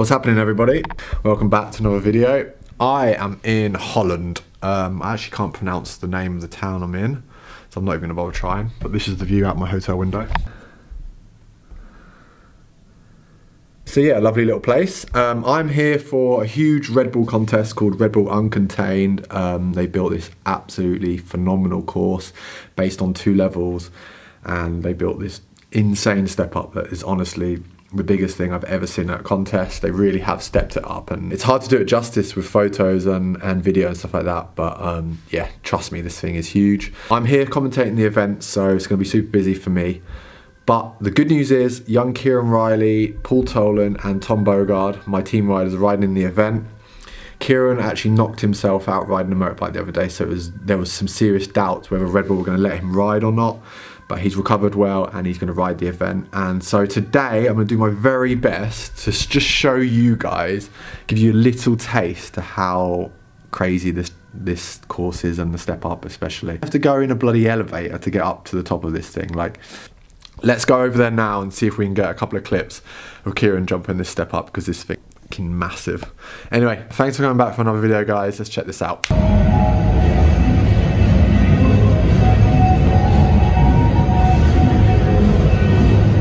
What's happening everybody? Welcome back to another video. I am in Holland. Um, I actually can't pronounce the name of the town I'm in, so I'm not even gonna bother trying. But this is the view out my hotel window. So yeah, lovely little place. Um, I'm here for a huge Red Bull contest called Red Bull Uncontained. Um, they built this absolutely phenomenal course based on two levels and they built this insane step up that is honestly the biggest thing I've ever seen at a contest. They really have stepped it up, and it's hard to do it justice with photos and, and video and stuff like that. But um, yeah, trust me, this thing is huge. I'm here commentating the event, so it's going to be super busy for me. But the good news is, young Kieran Reilly, Paul Tolan, and Tom Bogard, my team riders, are riding in the event. Kieran actually knocked himself out riding a motorbike the other day, so was there was some serious doubts whether Red Bull were going to let him ride or not but he's recovered well and he's going to ride the event. And so today I'm going to do my very best to just show you guys, give you a little taste to how crazy this this course is and the step up especially. I have to go in a bloody elevator to get up to the top of this thing. Like, let's go over there now and see if we can get a couple of clips of Kieran jumping this step up because this thing massive. Anyway, thanks for coming back for another video guys. Let's check this out.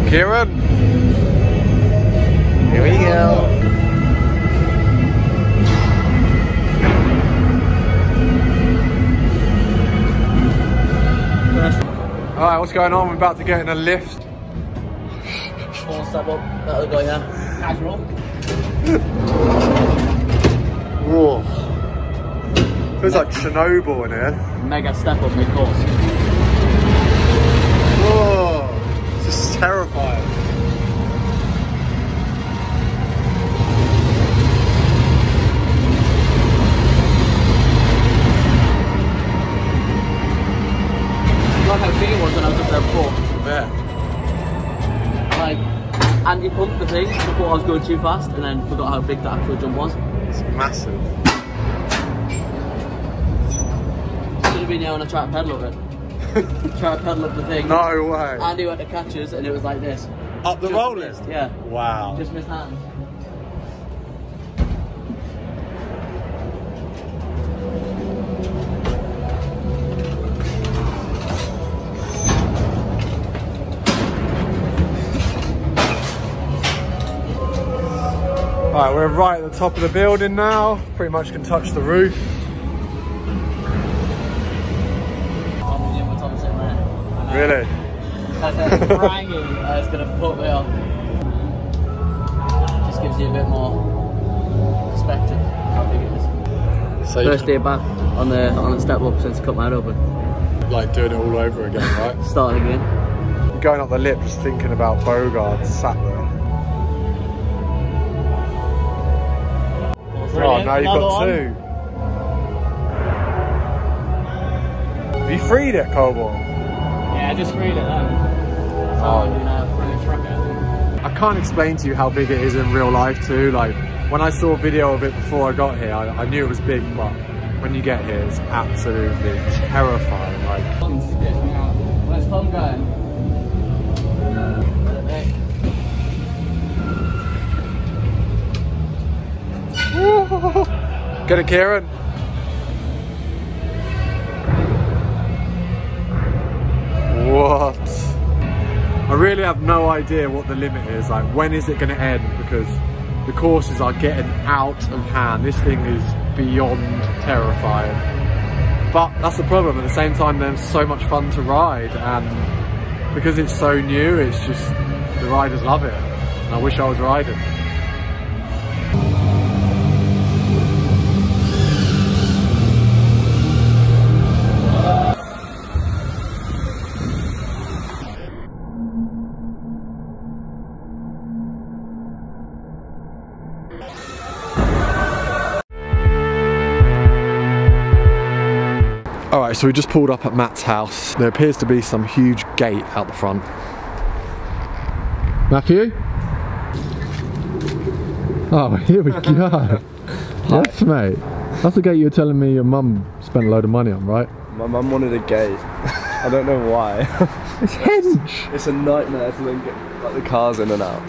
Kieran. Here we go. Alright, what's going on? We're about to get in a lift. Small step up, that'll go, yeah. Casual. Whoa. Feels like Chernobyl in here. Mega step up mid course. Was going too fast, and then forgot how big the actual jump was. It's massive. Should have been I tried to pedal up it. Try to pedal up the thing. No way. Andy went to catch us, and it was like this. Up the Just roller? missed, Yeah. Wow. Just missed hands. Alright, we're right at the top of the building now. Pretty much can touch the roof. Tom was in with Tom sitting there. And, Really? I said, banging, uh, it's gonna put me off. Just gives you a bit more perspective how big it is. So First day back on the on the step up since I cut my head open. like doing it all over again, right? Starting again. Going up the lip just thinking about Bogard sat there. Oh, now you've got two. Have you freed it, Cobalt? Yeah, I just freed it then. So Oh. you know, bring a truck. I can't explain to you how big it is in real life too. Like when I saw a video of it before I got here, I, I knew it was big, but when you get here, it's absolutely terrifying. Like Where's Tom going? Get it, Kieran. What? I really have no idea what the limit is. Like, when is it going to end? Because the courses are getting out of hand. This thing is beyond terrifying. But that's the problem. At the same time, there's so much fun to ride, and because it's so new, it's just the riders love it. And I wish I was riding. So we just pulled up at Matt's house. There appears to be some huge gate out the front. Matthew? Oh, here we go. yes, mate. That's the gate you were telling me your mum spent a load of money on, right? My mum wanted a gate. I don't know why. It's Henge. it's a nightmare to then get like the cars in and out.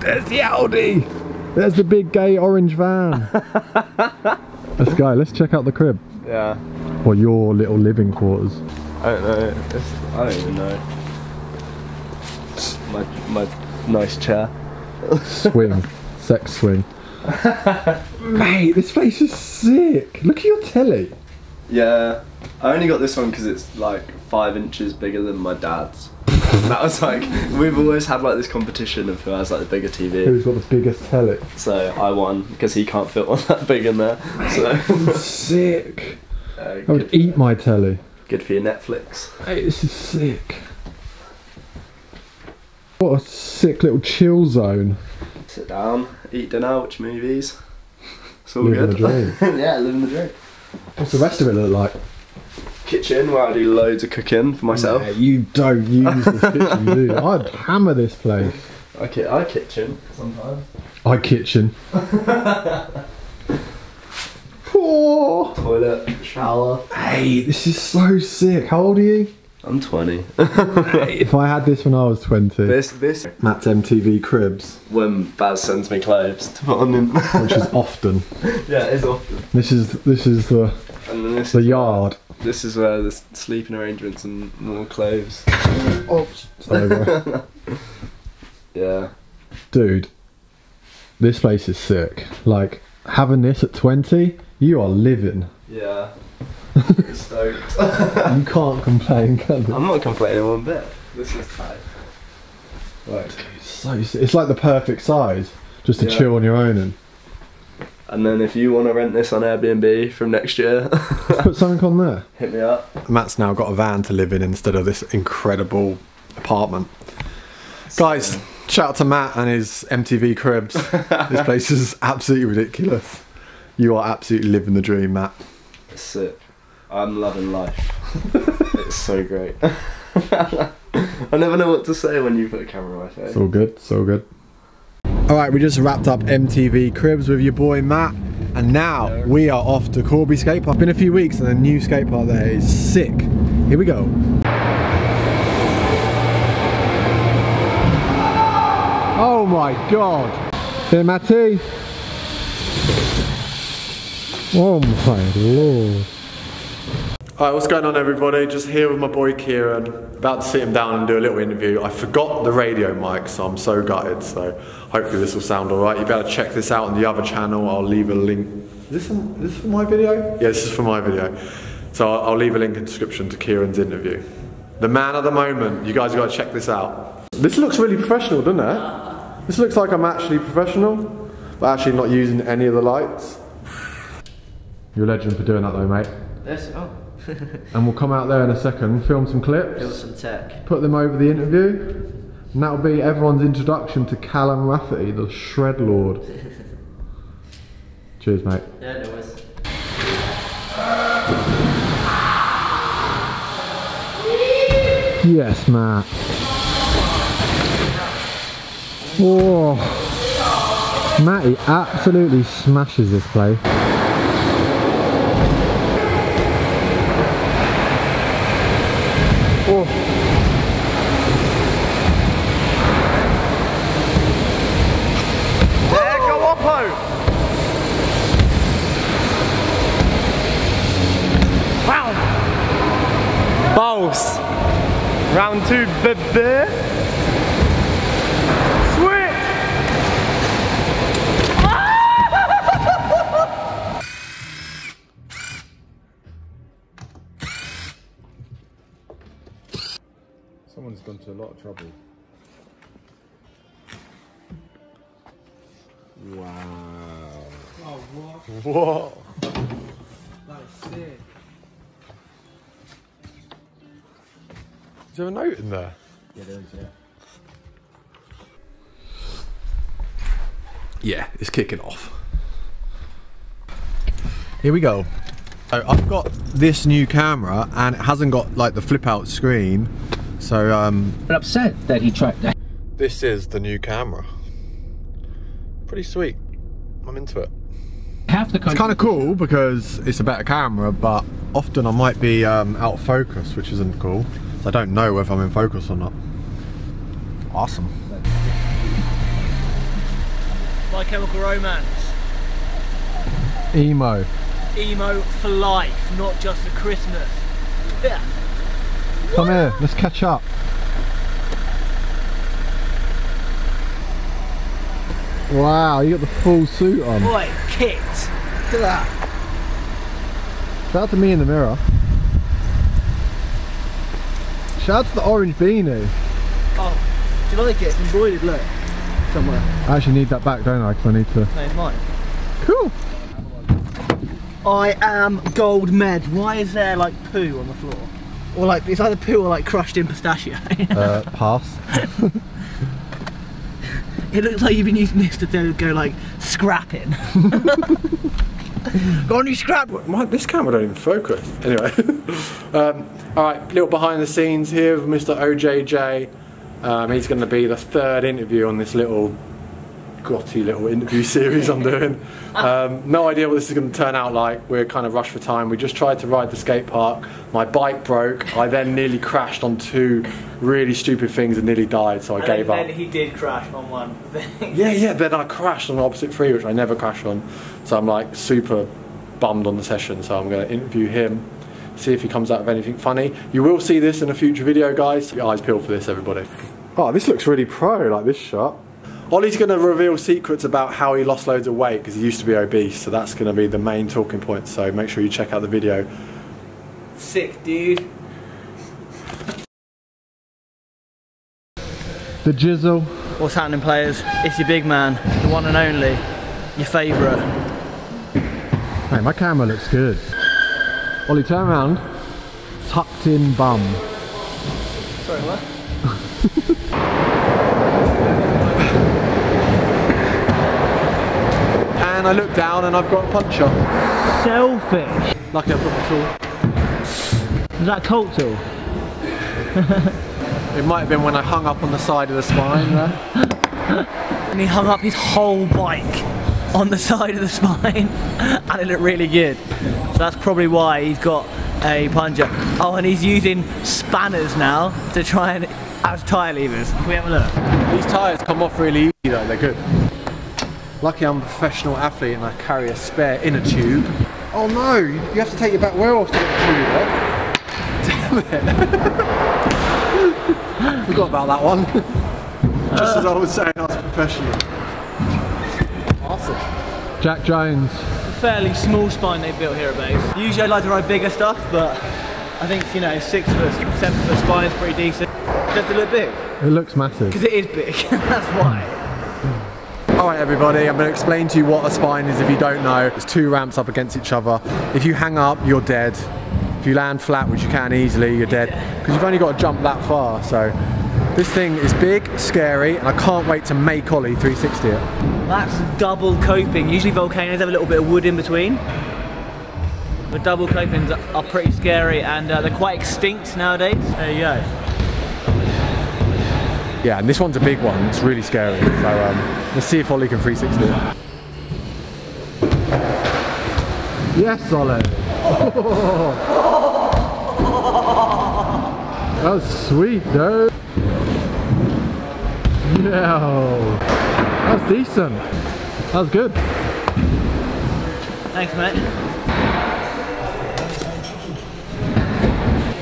There's the Audi. There's the big gay orange van. let's go. Let's check out the crib. Yeah. Or your little living quarters. I don't know. It's, I don't even know. My my nice chair. Swing. Sex swing. Mate, this place is sick. Look at your telly. Yeah. I only got this one because it's like five inches bigger than my dad's. that was like we've always had like this competition of who has like the bigger TV. Who's got the biggest telly? So I won because he can't fit one that big in there. So sick. Uh, I would eat my telly. good for your Netflix. Hey, this is sick. What a sick little chill zone. Sit down, eat dinner, watch movies. It's all Living good. the yeah, living the dream. What's the rest of it look like? Kitchen where I do loads of cooking for myself. Yeah, you don't use this kitchen, do you? I'd hammer this place. I, ki- I kitchen sometimes. I kitchen. oh, Toilet, shower. hey, this is so sick. How old are you? I'm 20. If I had this when I was 20. this this Matt's MTV Cribs, when Baz sends me clothes to put on in. which is often. yeah, it's often. This is this is the this the is yard. This is where the sleeping arrangements and more clothes. Oops. Over. Yeah. Dude, this place is sick. Like having this at 20, you are living. Yeah. Stoked. You can't complain, can you? I'm not complaining one bit. This is tight. Like, So it's like the perfect size just to Yeah. chill on your own and and then if you want to rent this on Airbnb from next year, put something on there. hit me up. Matt's now got a van to live in instead of this incredible apartment. Guys, shout out to Matt and his MTV cribs. this place is absolutely ridiculous. You are absolutely living the dream, Matt. It's it. I'm loving life. it's so great. I never know what to say when you put a camera on my face. All good, so good. Alright, we just wrapped up MTV Cribs with your boy Matt, and now we are off to Corby Skate Park. Been a few weeks and the new skate park there is sick. Here we go. Oh my god! Here, Matty! Oh my lord. Alright, what's going on everybody? Just here with my boy Kieran. About to sit him down and do a little interview. I forgot the radio mic, so I'm so gutted. So hopefully this will sound alright. You better check this out on the other channel. I'll leave a link. Is this, is this for my video? Yeah, this is for my video. So I'll, I'll leave a link in the description to Kieran's interview. The man of the moment. You guys got to check this out. This looks really professional, doesn't it? This looks like I'm actually professional, but actually not using any of the lights. You're a legend for doing that though, mate. This, oh, And we'll come out there in a second, film some clips, some tech. put them over the interview, and that'll be everyone's introduction to Callum Rafferty, the Shred Lord. Cheers, mate. Yeah, no worries. Yes, Matt. Oh, Matty absolutely smashes this place. Oh. Yeah, go on, Po! Wow! Balls! Round two, baby! Switch! Someone's gone to a lot of trouble. Wow. Oh, what? Whoa. That's sick. Is there a note in there? Yeah, there is, yeah. Yeah, it's kicking off. Here we go. So I've got this new camera and it hasn't got like the flip out screen. So um But upset that he tried that. this is the new camera. Pretty sweet. I'm into it. Half the It's kind of cool because it's a better camera, but often I might be um, out of focus, which isn't cool. So I don't know whether I'm in focus or not. Awesome. My Chemical Romance. Emo. Emo for life, not just for Christmas. Yeah. Come here, let's catch up. Wow, you got the full suit on. Boy, kit. Look at that. Shout out to me in the mirror. Shout out to the orange beanie. Oh, do you like it? It's embroidered, look. Somewhere. I actually need that back, don't I? Because I need to. No, it's mine. Cool. I am gold med. Why is there like poo on the floor? Or like, it's either poo or like crushed in pistachio. Uh, pass. it looks like you've been using this to go like scrapping. Go on, you scrap. My, this camera don't even focus. Anyway, um, all right, little behind the scenes here with Mr. OJJ. Um, he's going to be the third interview on this little grotty little interview series I'm doing. Um, no idea what this is going to turn out like. We're kind of rushed for time. We just tried to ride the skate park. My bike broke. I then nearly crashed on two really stupid things and nearly died, so I gave up. Then he did crash on one thing. Yeah, yeah, then I crashed on the opposite three, which I never crash on. So I'm like super bummed on the session. So I'm going to interview him, see if he comes out with anything funny. You will see this in a future video, guys. Your eyes peeled for this, everybody. Oh, this looks really pro, like this shot. Ollie's going to reveal secrets about how he lost loads of weight because he used to be obese. So that's going to be the main talking point. So make sure you check out the video. Sick, dude. The jizzle. What's happening, players? It's your big man, the one and only, your favourite. Hey, my camera looks good. Ollie, turn around. Tucked in bum. Sorry, what? I look down and I've got a puncher. Selfish. Lucky I've got the tool. Is that Colt tool? It might have been when I hung up on the side of the spine there. And he hung up his whole bike on the side of the spine and it looked really good. So that's probably why he's got a plunger. Oh, and he's using spanners now to try and as tyre levers. Can we have a look? These tyres come off really easy though, they're good. Lucky I'm a professional athlete and I carry a spare inner tube. Oh no, you have to take your back wheel off to get the tube. Damn it. Forgot about that one. Just as I was saying I was professional. Awesome. Jack Jones. A fairly small spine they built here at base. Usually I like to ride bigger stuff, but I think, you know, six foot, seven foot spine is pretty decent. Does it look big? It looks massive. Because it is big, that's why. Alright everybody, I'm going to explain to you what a spine is if you don't know. It's two ramps up against each other. If you hang up, you're dead. If you land flat, which you can easily, you're dead. Because you've only got to jump that far. So this thing is big, scary, and I can't wait to make Ollie 360 it. That's double coping. Usually volcanoes have a little bit of wood in between. But double copings are pretty scary and uh, they're quite extinct nowadays. There you go. Yeah, and this one's a big one. It's really scary. So um, let's see if Ollie can 360 it. Yes, Ollie. that was sweet, dude. Yeah. That was decent. That was good. Thanks, mate.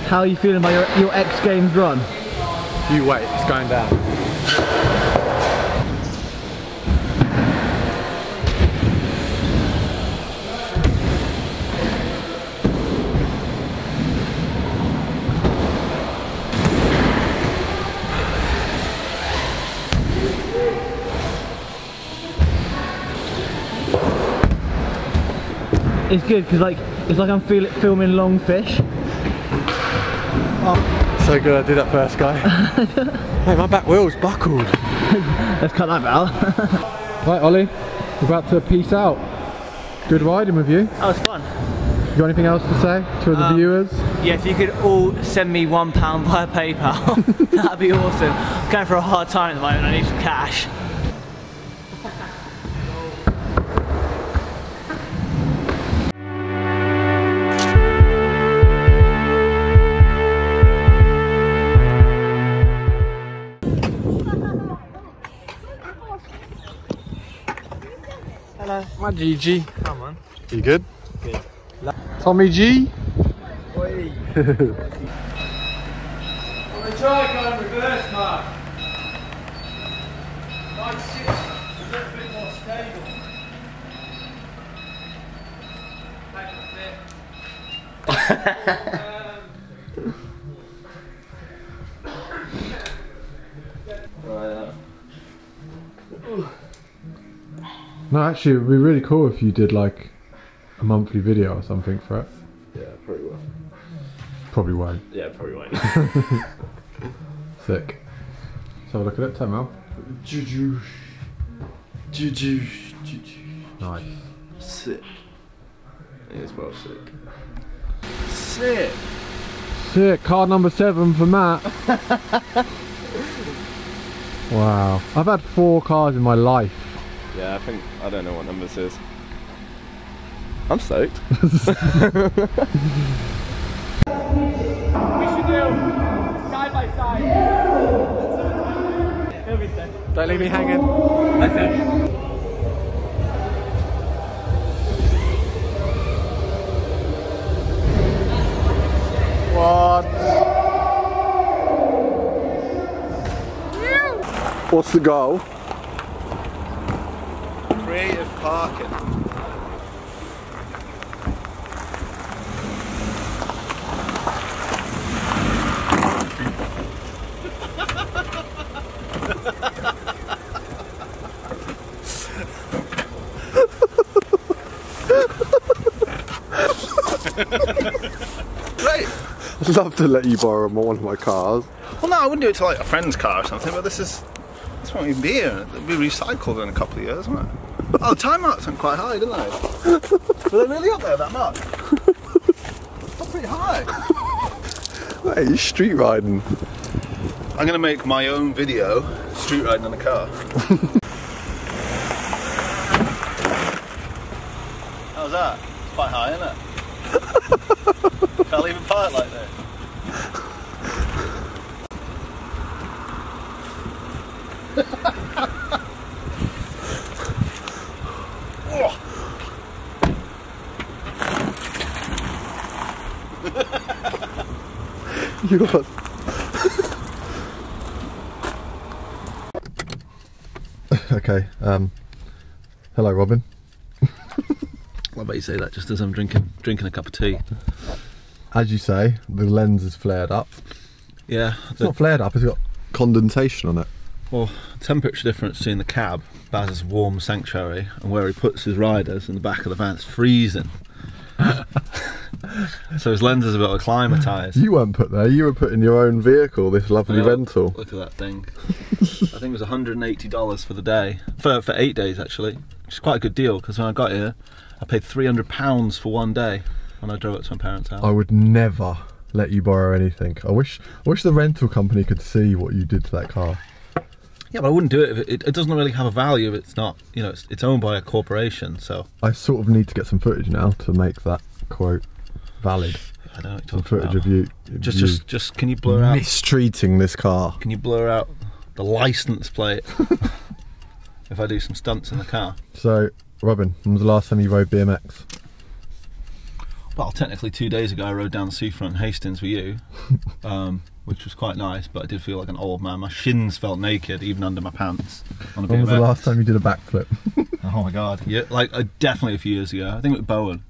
How are you feeling about your, your X Games run? You wait, it's going down. It's good because like it's like I'm feel, filming long fish. Oh. So good, I did that first guy. hey, my back wheel's buckled. Let's cut that out. Right, Ollie, we're about to peace out. Good riding with you. that was fun. You got anything else to say to the Um, viewers? Yeah, if you could all send me one pound via PayPal, that'd be awesome. I'm going for a hard time at the moment. I need some cash. My Gigi. Come on. You good? Good. Tommy G. try going reverse, Mark. Like six, a little bit more stable. No, actually, it would be really cool if you did like a monthly video or something for it. Yeah, probably will. Probably won't. Yeah, probably won't. Sick. Let's have a look at it. Turn out. Juju. Juju. Juju. Nice. Sick. It is well sick. Sick. Sick. Card number seven for Matt. wow. I've had four cars in my life. Yeah, I think I don't know what number this is. I'm stoked. We should do side by side. Everything. Don't leave me hanging. That's it. What? What's the goal? Parking. Great. I'd love to let you borrow one of my cars. Well, no, I wouldn't do it to like a friend's car or something, but this is. This won't even be here. It'll be recycled in a couple of years, won't it? Oh, time marks went quite high, didn't they? Were they really up there that much? That's pretty high. Hey, you're street riding. I'm gonna make my own video street riding in a car. How's that? It's quite high, isn't it? Can't even park like this. Oh. Okay. Um. Hello, Robin. I bet you say that just as I'm drinking drinking a cup of tea. As you say, the lens is flared up. Yeah, It's not flared up. It's got condensation on it. well, temperature difference between the cab, Baz's warm sanctuary, and where he puts his riders in the back of the van, it's freezing. so his lens is a bit acclimatised. You weren't put there. You were put in your own vehicle. This lovely rental. Look at that thing. I think it was $180 for the day. For, for eight days, actually. Which is quite a good deal because when I got here, I paid £300 for one day when I drove up to my parents' house. I would never let you borrow anything. I wish. I wish the rental company could see what you did to that car. Yeah, but I wouldn't do it if it, it, doesn't really have a value if it's not, you know, it's, it's owned by a corporation, so I sort of need to get some footage now to make that quote valid. I don't know what Some you're talking footage about. of you. Just, you just, just, can you blur out? mistreating this car. Can you blur out the license plate if I do some stunts in the car? So, Robin, when was the last time you rode BMX? Well, technically, two days ago I rode down the seafront in Hastings with you, um, which was quite nice. But I did feel like an old man. My shins felt naked, even under my pants. When was the last time you did a backflip? Oh my god! Yeah, like uh, definitely a few years ago. I think it was Bohan.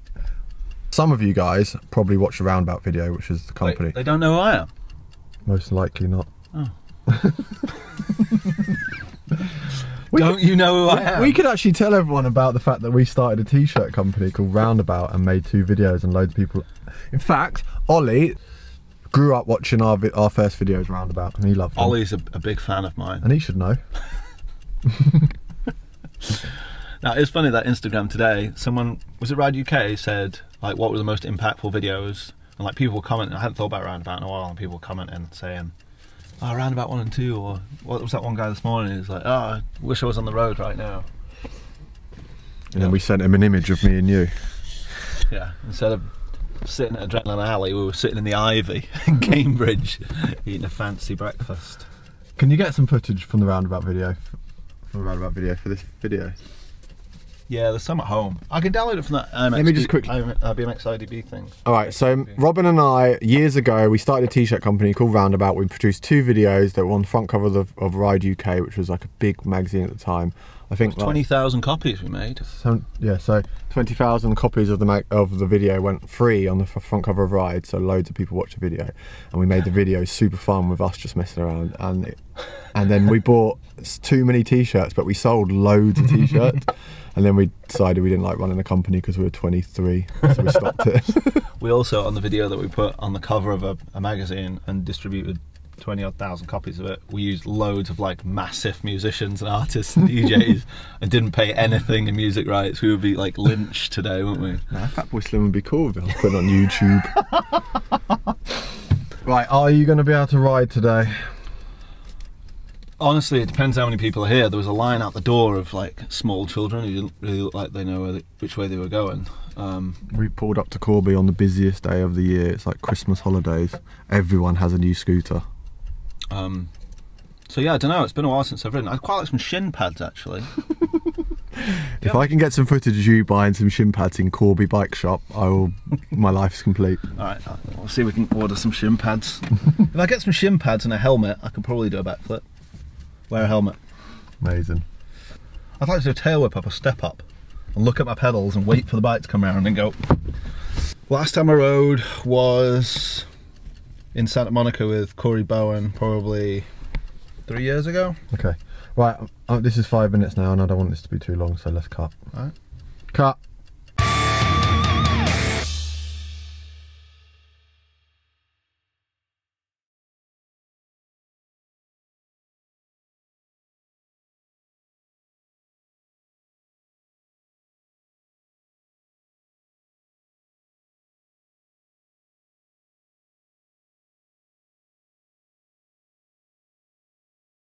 Some of you guys probably watched the Roundabout video, which is the Wait, company. they don't know who I am. Most likely not. don't you know who I am? We could actually tell everyone about the fact that we started a t-shirt company called Roundabout and made two videos and loads of people. In fact, Ollie grew up watching our vi- our first videos Roundabout and he loved them. Ollie's a, a big fan of mine. and he should know. Now it's funny that Instagram today, someone was it Ride UK said like what were the most impactful videos, and like people were commenting. I hadn't thought about Roundabout in a while, and people were commenting saying, "Oh, Roundabout one and two, or what was that one guy this morning? He's like, "Oh, I wish I was on the road right now." And then we sent him an image of me and you. Yeah, instead of sitting at Adrenaline Alley, we were sitting in the Ivy in Cambridge, eating a fancy breakfast. Can you get some footage from the Roundabout video? From the Roundabout video for this video? Yeah, there's some at home. I can download it from that. IMX Let me just quickly- uh, BMX IDB thing. All right, so Robin and I, years ago, we started a t-shirt company called Roundabout. We produced two videos that were on the front cover of, the, of Ride UK, which was like a big magazine at the time. I think like, Twenty thousand copies we made. So, yeah, so 20,000 copies of the mag- of the video went free on the front cover of Ride, so loads of people watched the video, and we made the video super fun with us just messing around, and it, and then we bought too many t-shirts, but we sold loads of t-shirts, and then we decided we didn't like running a company because we were 23, so we stopped it. We also on the video that we put on the cover of a, a magazine and distributed twenty odd thousand copies of it. We used loads of like massive musicians and artists and DJs and didn't pay anything in music rights. We would be like lynched today, wouldn't we? nah, Fatboy Slim would be cool if I was putting on YouTube. right, are you going to be able to ride today? Honestly, it depends how many people are here. There was a line out the door of like small children who didn't really look like they know where they, which way they were going. Um, We pulled up to Corby on the busiest day of the year. It's like Christmas holidays. Everyone has a new scooter. um, so yeah, I don't know. It's been a while since I've ridden. I quite like some shin pads actually. If I can get some footage of you buying some shin pads in Corby Bike Shop, I will. my life's complete. All right, we'll see if we can order some shin pads. if I get some shin pads and a helmet, I could probably do a backflip. Wear a helmet. Amazing. I'd like to do a tail whip up, a step up, and look at my pedals and wait for the bike to come around and go. Last time I rode was in Santa Monica with Corey Bohan, probably three years ago. Okay. Right. Uh, this is five minutes now, and I don't want this to be too long, so let's cut. Alright. Cut.